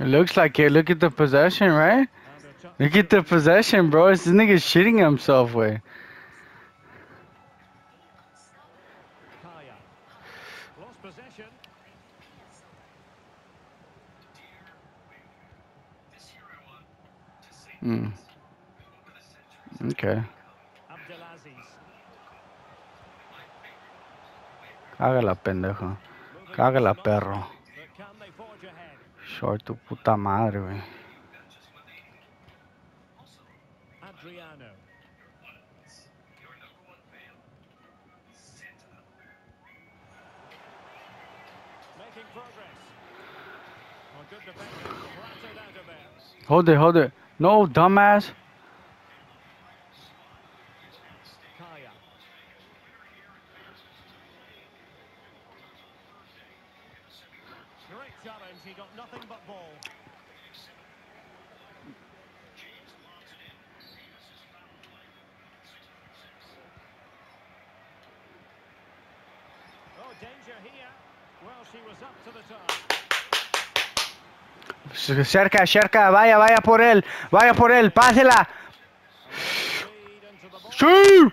It looks like it. Look at the possession, right? And a touch Look at the possession, bro. This nigga shitting himself, way. Kaya. Lost possession. Mm. Okay. Cágala, pendejo. Cágala, perro. Short tu puta madre, güey. Hold it, hold it. No, dumbass. Great challenge. He got nothing but ball. Oh. Cerca, cerca. Vaya, vaya por él. Vaya por él. Pásela. Sí.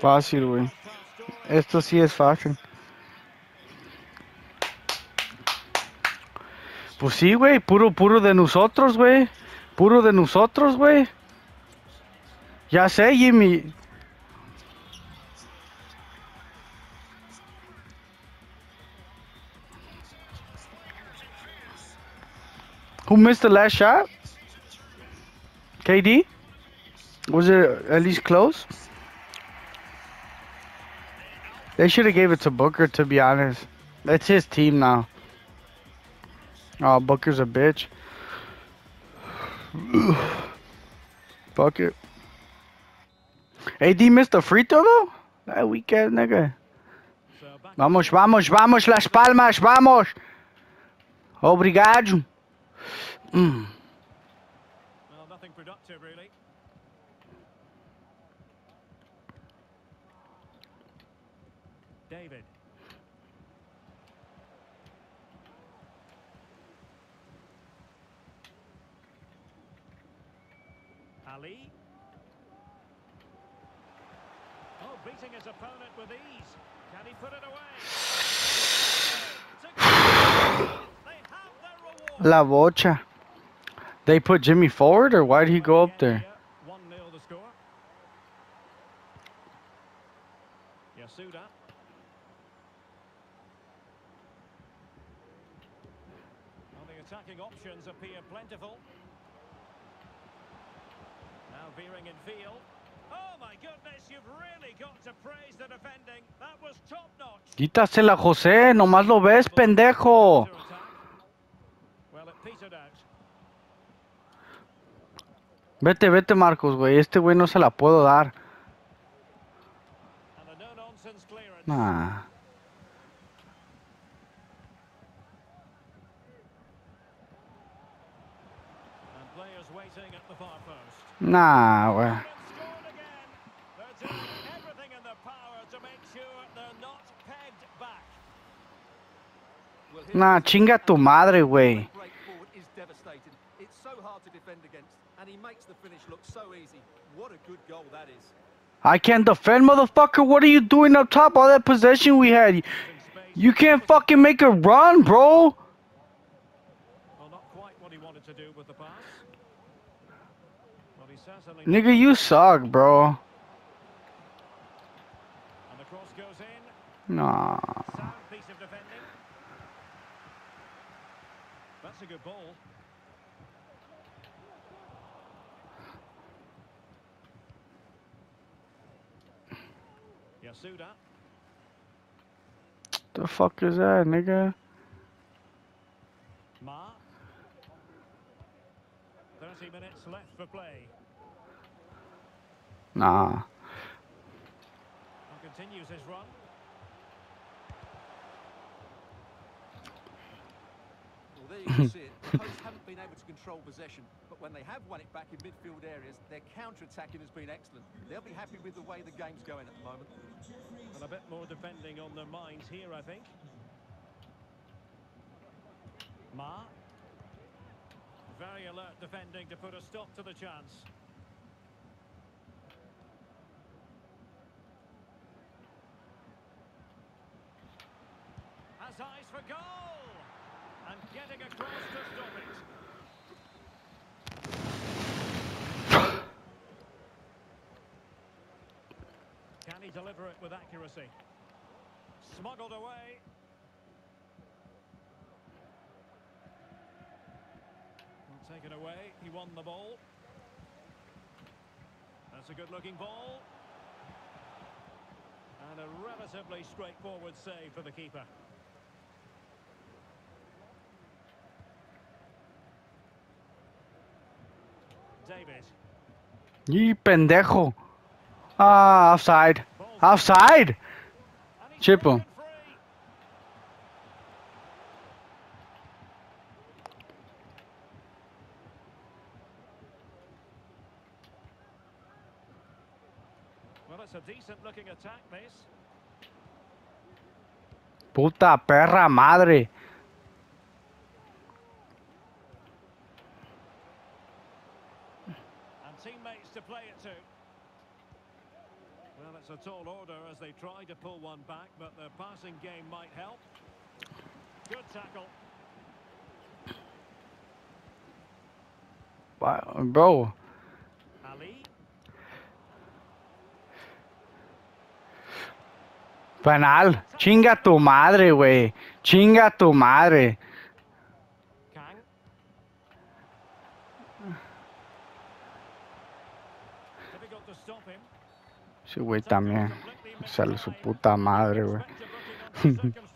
Fácil, güey. Esto sí es fácil. Pues sí, güey, puro, puro de nosotros, güey. Puro de nosotros, güey. Ya sé, Jimmy. Who missed the last shot? KD? Was it at least close? They should have gave it to Booker, to be honest. That's his team now. Oh, Booker's a bitch. Fuck it. AD missed a free throw though? That weak ass nigga. Vamos, vamos, vamos, Las Palmas, vamos. Obrigado. Mm. Well, nothing productive, really. David. Ali. Oh, beating his opponent with ease. Can he put it away? They have their reward. La bocha. They put Jimmy forward, or why did he go up there? 1 0 the score. Yasuda. Well, the attacking options appear plentiful. Now veering in field. Oh my goodness, you've really got to praise the defending. That was top notch. Quítasela, José. Nomás lo ves, pendejo. Well, it petered out. Vete, vete, Marcos, güey. Este güey no se la puedo dar. Nah. Nah, what a good goal that is. I can't defend, motherfucker. What are you doing up top? All that possession we had. You can't fucking make a run, bro. Well, not quite what he wanted to do with the pass. Well, he certainly. Nigga, you suck, bro. And the cross goes in. Nah. Piece of defending. That's a good ball. Yasuda. The fuck is that, nigga? Ma. 30 minutes left for play. Nah. And continues his run. Well, there you can see it. Ah. The hosts haven't been able to control possession, but when they have won it back in midfield areas, their counter-attacking has been excellent. They'll be happy with the way the game's going at the moment. And a bit more depending on their minds here, I think. Ma. Very alert defending to put a stop to the chance. Has eyes for goal! And getting across to stop it. Can he deliver it with accuracy? Smuggled away. Taken away. He won the ball. That's a good-looking ball. And a relatively straightforward save for the keeper. Y pendejo. Ah, offside. Offside. And he's Chip him. It's a tall order as they try to pull one back, but the passing game might help. Good tackle. Wow, Bro, Ali. penal. Chinga tu madre, güey. Chinga tu madre. Güey, también. Sale the su puta madre, güey.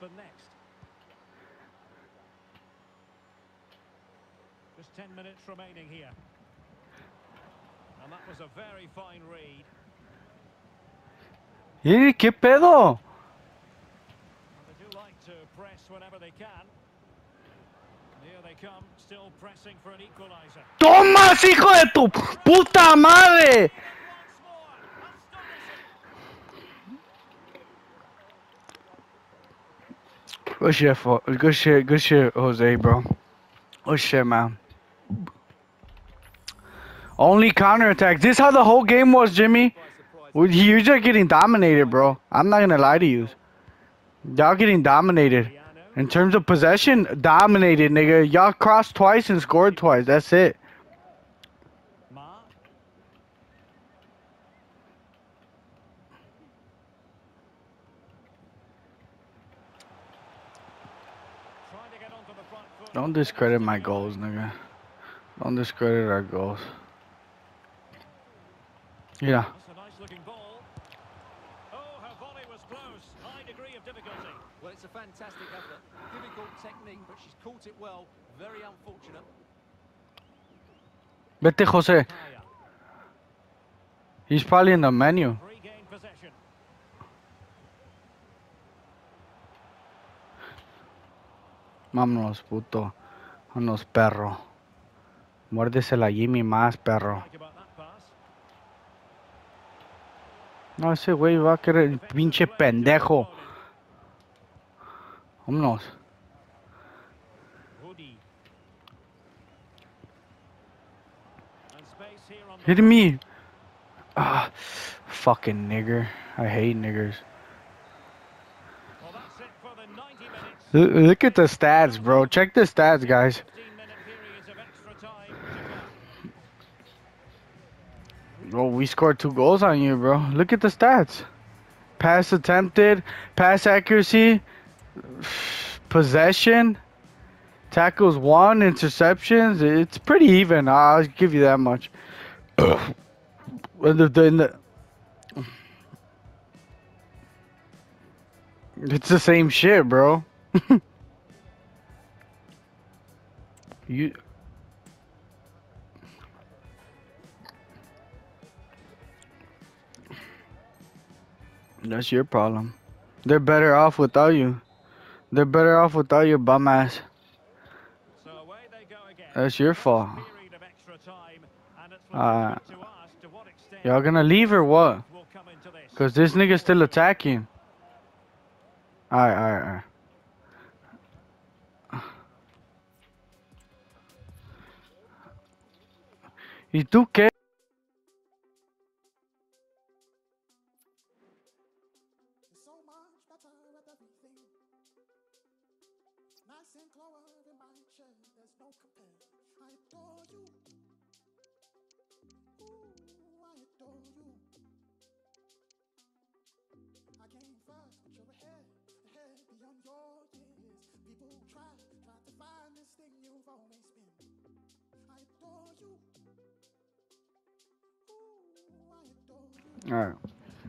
happen next? Just 10 minutes remaining here. And that was a very fine read. ¿Y qué pedo? And they do like to press whenever they can. And here they come, still pressing for an equaliser. ¡Tomas, hijo de tu puta madre! Good shit, fo- good shit, good shit, Jose, bro. Good shit, man. Only counterattack. This how the whole game was, Jimmy. You're just getting dominated, bro. I'm not gonna lie to you. Y'all getting dominated. In terms of possession, dominated, nigga. Y'all crossed twice and scored twice. That's it. Ma. Trying to get onto the front foot. Don't discredit my goals, nigga. Don't discredit our goals. Yeah. That's nice. Oh, her volley was close. High degree of difficulty. Well, it's a fantastic effort. Difficult technique, but she's caught it well. Very unfortunate. Vete, Jose. He's probably in the menu. Vámonos, puto. Vámonos, perro. Muérdese la Jimmy más, perro. No, ese güey va a querer el pinche pendejo. Vámonos. Hit me. Ah, fucking nigger. I hate niggers. Look, at the stats, bro. Check the stats, guys. 15 minute periods of extra time to come. Well, we scored two goals on you, bro. Look at the stats. Pass attempted, pass accuracy, possession, tackles one, interceptions. It's pretty even. I'll give you that much. In the- in the- It's the same shit, bro. you That's your problem. They're better off without you. They're better off without your bum ass. So away they go again. That's your fault. Period of extra time, and it's Uh, legitimate to ask to what extent Y'all gonna leave or what? Cause this nigga's still attacking. Alright, alright, alright. ¿Y tú qué?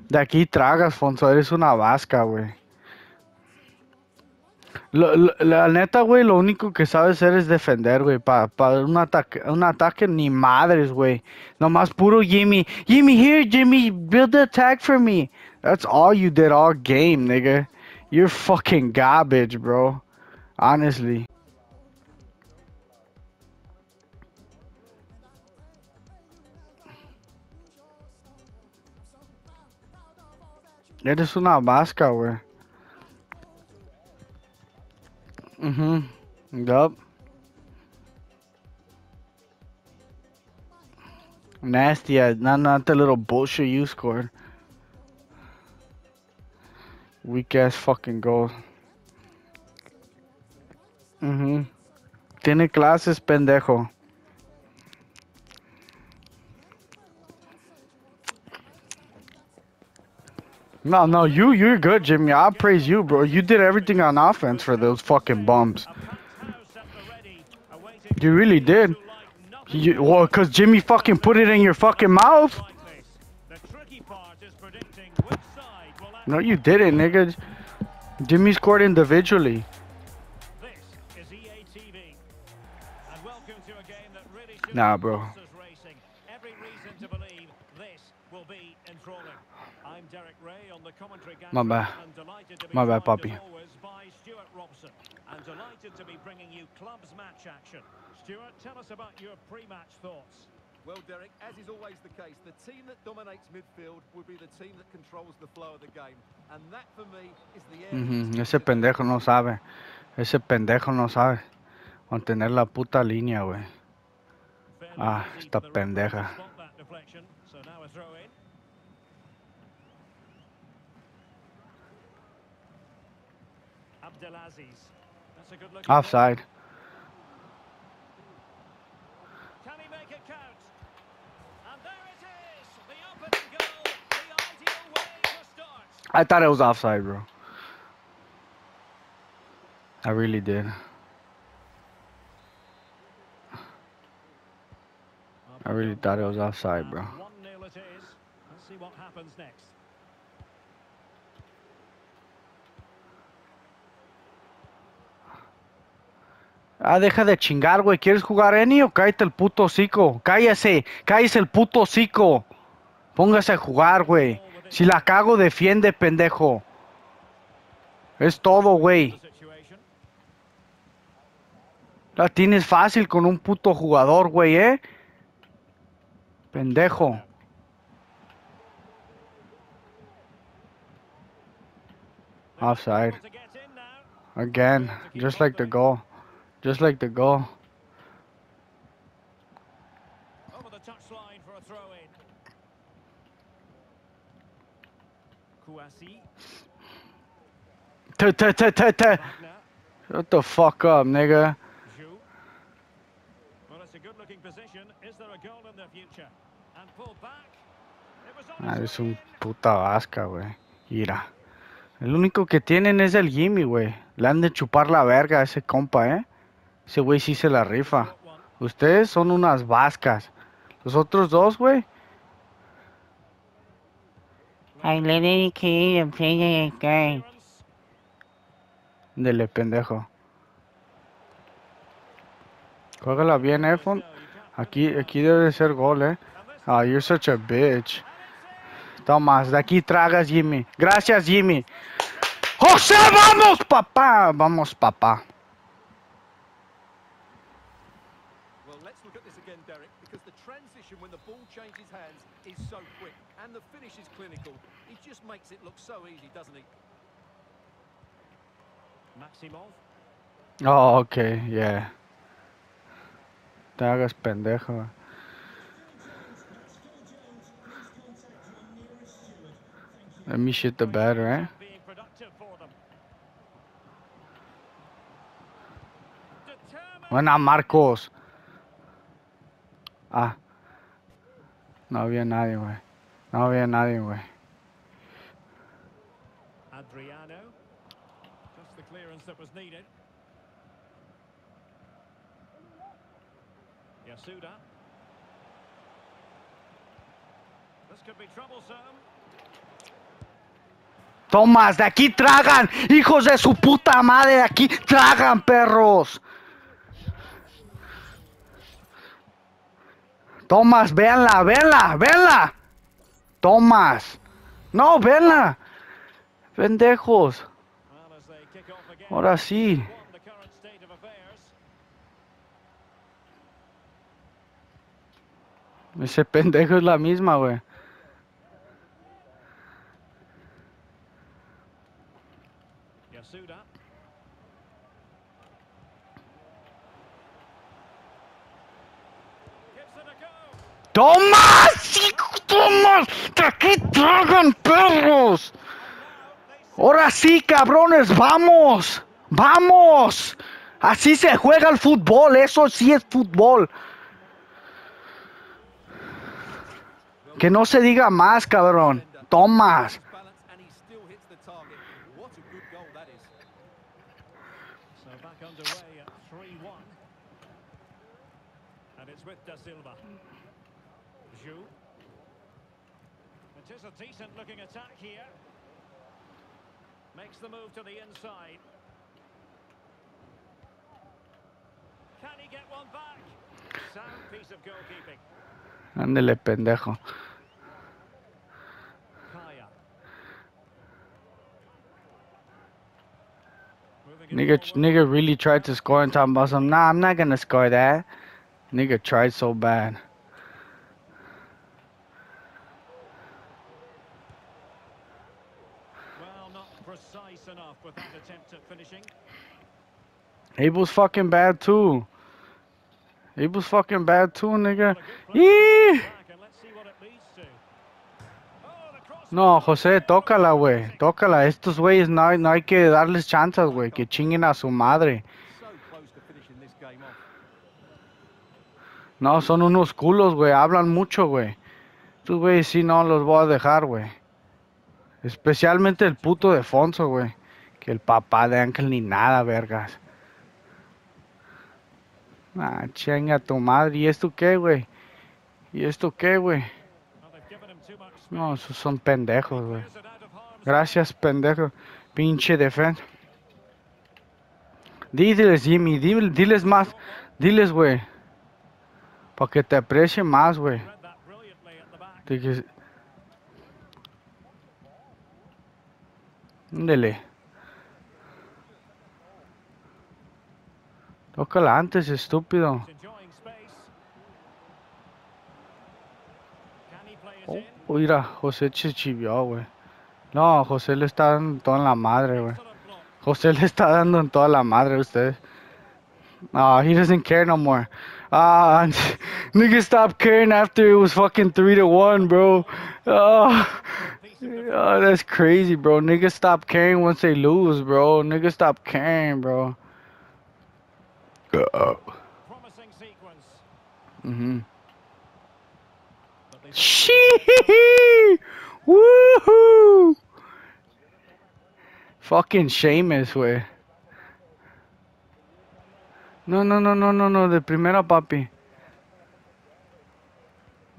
De aquí tragas, Fonso. Eres una vasca, güey. La neta, güey, lo único que sabes hacer es defender, güey. Para pa un, ataque, un ataque ni madres, güey. Nomás puro Jimmy. Jimmy, here, Jimmy. Build the attack for me. That's all you did all game, nigga. You're fucking garbage, bro. Honestly. Eres una vasca, güey. Mhm. Yup. Nasty. Not, not the little bullshit you scored. Weak ass fucking goal. Mhm. Tiene clases, pendejo. No, no, you, you're good, Jimmy. I praise you, bro. You did everything on offense for those fucking bums. You really did. You, well, cause Jimmy fucking put it in your fucking mouth. No, you didn't, nigga. Jimmy scored individually. Nah, is My bad. and delighted to be My bad, Robson. And delighted to be bringing you club's match action. Stuart, tell us about your pre-match thoughts. Well, Derek, as is always the case, the team that dominates midfield will be the team that controls the flow of the game. And that, for me, is the area Ujú, that's Ese pendejo no sabe. Ese pendejo no sabe mantener la puta línea, güey. Ah, esta pendeja. Abdelaziz. That's a good look. Offside. Can he make it count? And there it is. The opening goal. The ideal way to start. I thought it was offside, bro. I really did. I really thought it was offside, bro. 1 0 it is. Let's see what happens next. Ah, deja de chingar, güey. ¿Quieres jugar Eni o cállate el puto hocico? Cállese, cállese el puto hocico. Póngase a jugar, güey. Si la cago, defiende, pendejo. Es todo, güey. La tienes fácil con un puto jugador, güey, ¿eh? Pendejo. Offside. Again. Just like the goal. Just like the goal. Over the touchline for a throw in. Kouassi. T- t- t- t- t-. Shut the fuck up, nigga. Well, it's a good looking position. Is there a goal in the future? And pulled back. Ah, es un puta vasca, güey. Mira. El único que tienen es el Jimmy, güey. Le han de chupar la verga a ese compa, ¿eh? Ese güey sí se la rifa. Ustedes son unas vascas. Los otros dos, güey. I literally the. Dele, pendejo. Juégala bien, you can't Aquí, aquí debe de ser gol, eh. Ah, you're such a bitch. Tomas, de aquí tragas, Jimmy. Gracias, Jimmy. José, vamos, papá. Vamos, papá. The when the ball changes hands is so quick and the finish is clinical. He just makes it look so easy, doesn't he? Maximov. Oh, okay, yeah. Te hagas pendejo. Let me shit the bed, right? Being productive for Buena, Marcos. Ah. No había nadie, güey. No había nadie, güey. Adriano. Just the clearance that was needed. Yasuda. This could be troublesome. Tomás, de aquí tragan. Hijos de su puta madre, de aquí tragan, perros. Tomás, véanla, véanla, véanla. Tomás. No, véanla. Pendejos. Ahora sí. Ese pendejo es la misma, güey. Yasuda. Gives it a go. ¡Tomás! hijo, ¡Tomás! ¡De aquí tragan, perros! Ahora sí, cabrones, vamos. Vamos. Así se juega el fútbol, eso sí es fútbol. Que no se diga más, cabrón. Tomás. The move to the inside. Can he get one back? Sound piece of goalkeeping. Ándele, pendejo. Kaya. Moving it Nigga, nigga really tried to score and talking about some. Nah, I'm not gonna score that. Nigga tried so bad. Abel's fucking bad too. Abel's fucking bad too, nigga. Oh, No, José, tócala, güey. Tócala. Estos güeyes no hay, no hay que darles chances, güey. Que chinguen a su madre. No, son unos culos, güey. Hablan mucho, güey. Estos güeyes sí no los voy a dejar, güey. Especialmente el puto de Fonso, güey. Que el papá de Ángel ni nada, vergas. Ah, chinga tu madre. ¿Y esto qué, güey? ¿Y esto qué, güey? No, esos son pendejos, güey. Gracias, pendejo. Pinche defensa. Diles, Jimmy, dile- diles más. Diles, güey. Para que te aprecie más, güey. Read that brilliantly at the back. De que... Ándele. Tócala antes, estúpido. Oh, mira, José se chivió, güey. No, José le está dando toda la madre, güey. José le está dando en toda la madre a usted. Oh, he doesn't care no more. Ah, nigga stopped caring after it was fucking 3 to 1, bro. Oh, oh, that's crazy, bro. Nigga stop caring once they lose, bro. Nigga stop caring, bro. Promising sequence. Mm-hmm. But Shee Woohoo! Fucking Seamus, güey. No, no, no, no, no, no, de primera, papi.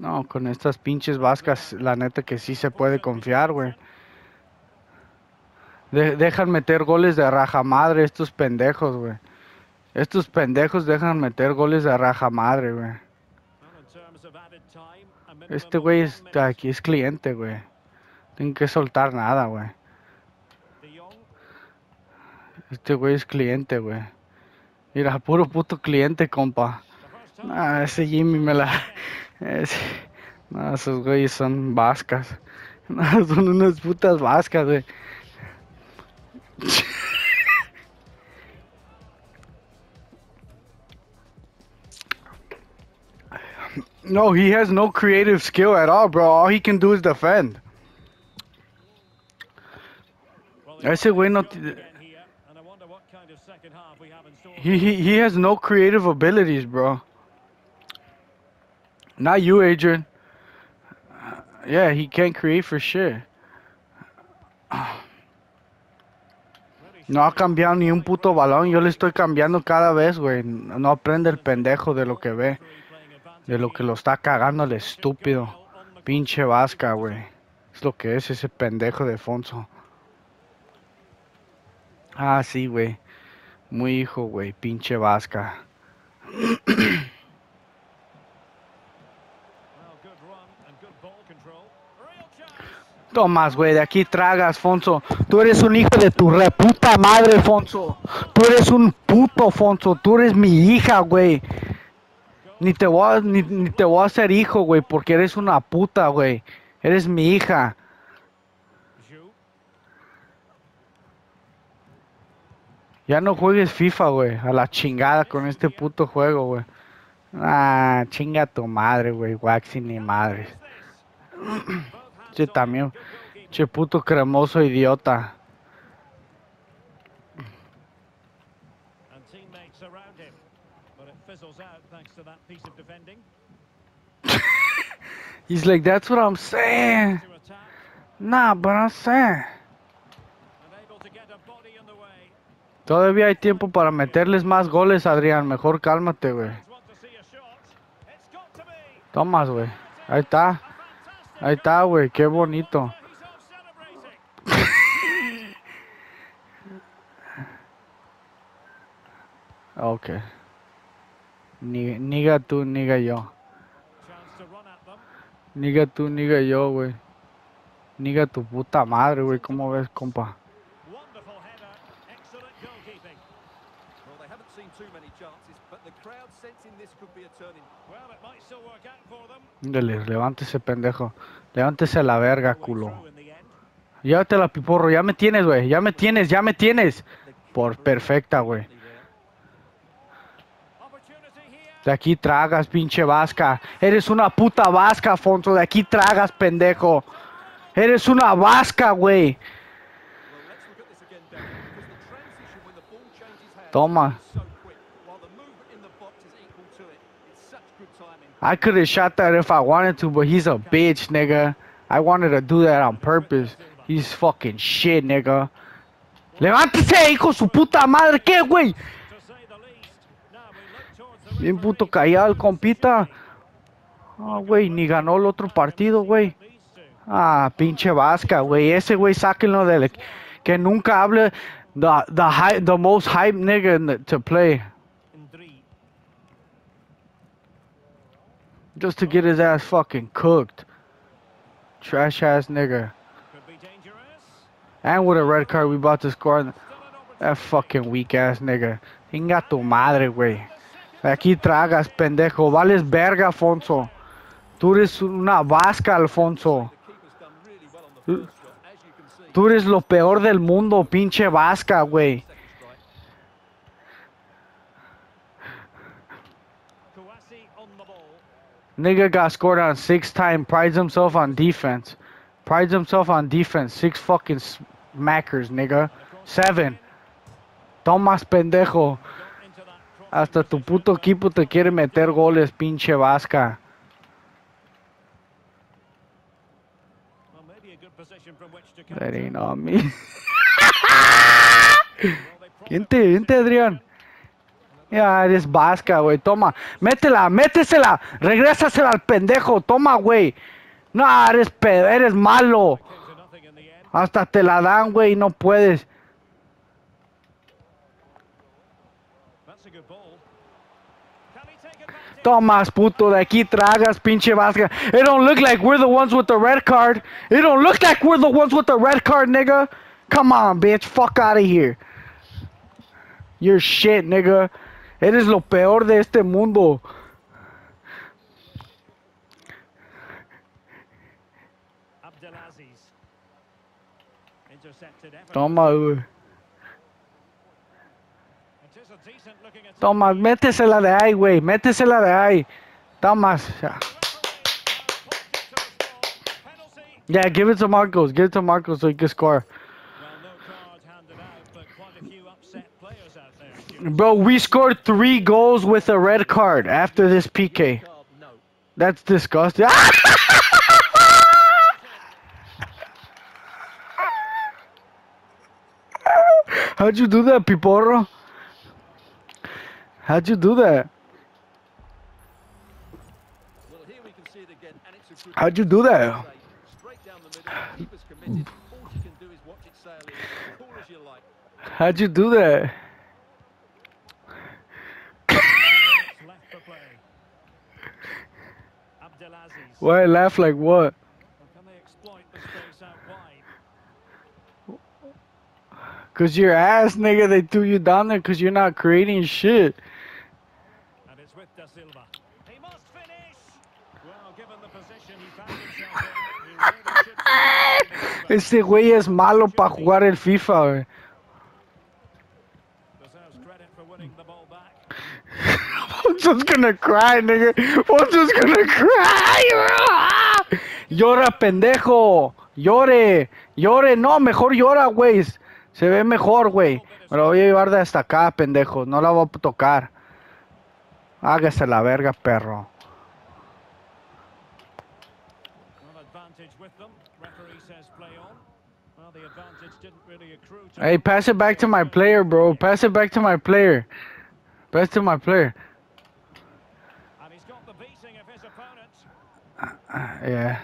No, con estas pinches vascas, la neta que sí se puede confiar, güey. De- dejan meter goles de raja madre estos pendejos, güey. Estos pendejos dejan meter goles de raja madre, güey. Este güey one es, minute. aquí es cliente, güey. Tienen que soltar nada, güey. Este güey es cliente, güey. Mira, puro puto cliente, compa. Ah, ese Jimmy me la... No, esos güeyes son vascas. No, son unas putas vascas, güey. No, he has no creative skill at all, bro. All he can do is defend. Ese güey no... He, he he has no creative abilities, bro. Not you, Adrian. Yeah, he can't create for shit. No ha cambiado ni un puto balón. Yo le estoy cambiando cada vez, güey. No aprende el pendejo de lo que ve. De lo que lo está cagando el estúpido. Pinche vasca, güey. Es lo que es ese pendejo de Fonso. Ah, sí, güey. Muy hijo, güey. Pinche vasca. Well, good run and good ball control. Real Tomas, güey, de aquí tragas, Fonso. Tú eres un hijo de tu reputa madre, Fonso. Tú eres un puto, Fonso. Tú eres mi hija, güey. Ni te voy a, ni, te voy a hacer hijo, güey, porque eres una puta, güey. Eres mi hija. Ya no juegues FIFA, güey. A la chingada con este puto juego, güey. Ah, chinga tu madre, güey. Waxy ni madre. It. también. Che puto cremoso idiota. He's like, that's what I'm saying. Nah, but I'm saying. Todavía hay tiempo para meterles más goles, Adrián. Mejor cálmate, güey. Tomas, güey. Ahí está. Ahí está, güey. Qué bonito. Ok. Ni, niga tú, niga yo. Niga tú, niga yo, güey. Niga tu puta madre, güey. ¿Cómo ves, compa? Wonderful header. Excellent goalkeeping. Well, they haven't seen too many chances, but the crowd sensing this could be a turning Well, it might still work out for them. Levántese, pendejo. Levántese a la verga, culo. Llévate la piporro. Ya me tienes, güey. Ya me tienes, ya me tienes. Por perfecta, güey. De aquí tragas, pinche vasca. Eres una puta vasca, Afonso. De aquí tragas, pendejo. Eres una vasca, güey. Well, I could have shot that if I wanted to, but he's a bitch, nigga. I wanted to do that on purpose. He's fucking shit, nigga. Levántese, hijo su puta madre. ¿Qué, güey? Bien puto callado el compita. Ah, güey, ni ganó el otro partido, güey. Ah, pinche vasca, güey. Ese güey, sáquenlo del... Que nunca hable... The, the, high, the most hype nigga to play. Just to get his ass fucking cooked. Trash ass nigga. And with a red card, we about to score. That fucking weak ass nigga. Inga tu madre, güey. Aquí tragas, pendejo. Vales verga, Alfonso. Tú eres una vasca, Alfonso. Tú eres lo peor del mundo, pinche vasca, güey. Second strike. Kouassi on the ball. Nigga got scored on six times, prides himself on defense. Prides himself on defense. Six fucking smackers, nigga. Seven. Tomas pendejo. Hasta tu puto equipo te quiere meter goles, pinche vasca. That ain't on me. Vente, vente, Adrián. Ya, eres vasca, güey. Toma, métela, métesela. Regrésasela al pendejo. Toma, güey. No, eres pedo, eres malo. Hasta te la dan, güey, y no puedes. Tomas, puto, de aquí tragas, pinche vasca. It don't look like we're the ones with the red card. It don't look like we're the ones with the red card, nigga. Come on, bitch. Fuck out of here. You're shit, nigga. Eres lo peor de este mundo. Toma, güey. Toma, métesela de ahí, güey. Métesela de ahí. Penalty. Yeah, give it to Marcos. Give it to Marcos so he can score. Bro, we scored three goals with a red card after this PK. That's disgusting. How'd you do that, Piporro? How'd you do that? Well, here we can see it again, and it's a good How'd you do that? save. Straight down the middle, keeper's committed. All you can do is watch it sail in. As cool as you like. How'd you do that? Minutes left for play. Abdelaziz. Why laugh like what? Well, Can they exploit the space out wide? Cause your ass, nigga, they threw you down there cause you're not creating shit. And it's with Da Silva. He must finish. Well, given the position he found himself in, he really should. Este güey es malo para jugar el FIFA, Just gonna cry, nigga. Just gonna cry. Llora, pendejo. Llore. Llore. No, mejor llora, güey. Se ve mejor, güey. Me lo voy a llevar de hasta acá, pendejo. No la voy a tocar. Hágase la verga, perro. Hey, pass it back to my player, bro. Pass it back to my player. Pass to my player. And he's got the beating of his opponent. Yeah.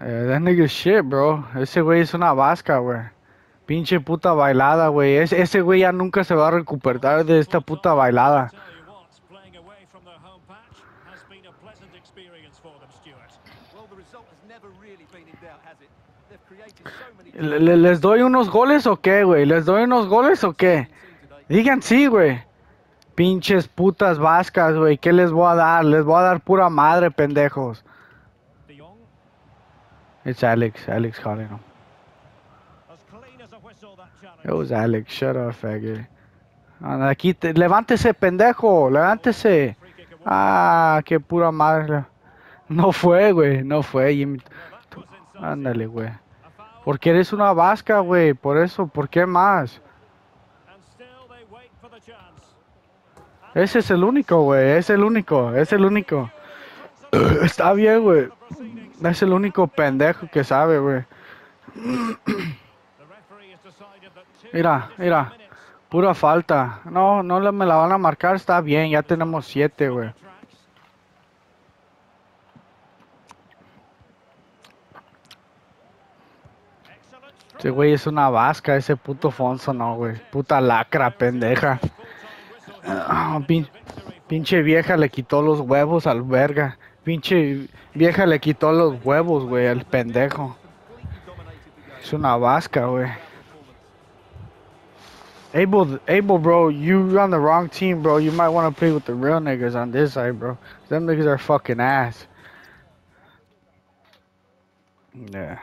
Yeah, that nigga shit, bro. Ese güey es una vasca, güey. Pinche puta bailada, güey. Es- ese güey ya nunca se va a recuperar de esta puta bailada. Tell you what, playing away from their home patch has been a pleasant experience for them, Stuart. Well, the result has never really been in doubt, has it? They've created so many Le- le- ¿Les doy unos goles o qué, güey? ¿Les doy unos goles o qué? Digan sí, güey. Pinches putas vascas, güey. ¿Qué les voy a dar? Les voy a dar pura madre, pendejos. It's Alex. Alex calling him. It was Alex. Shut up, faggot. Anda, Aquí, te- levántese, pendejo. Levántese. Ah, qué pura madre. No fue, güey. No fue. Ándale, güey. Porque eres una vasca, güey. Por eso, ¿por qué más? Ese es el único, güey. Es el único. Es el único. Está bien, güey. Es el único pendejo que sabe, güey. Mira, mira. Pura falta. No, no me la van a marcar. Está bien. Ya tenemos siete, güey. strike. güey es una vasca. Ese puto Fonso no, güey. Puta lacra, pendeja. Pin- pinche vieja le quitó los huevos al verga. Pinche vieja le quitó los huevos, güey, al pendejo. Es una vasca, güey. Abel, Abel, bro, you on the wrong team, bro. You might want to play with the real niggas on this side, bro. Them niggas are fucking ass. Yeah.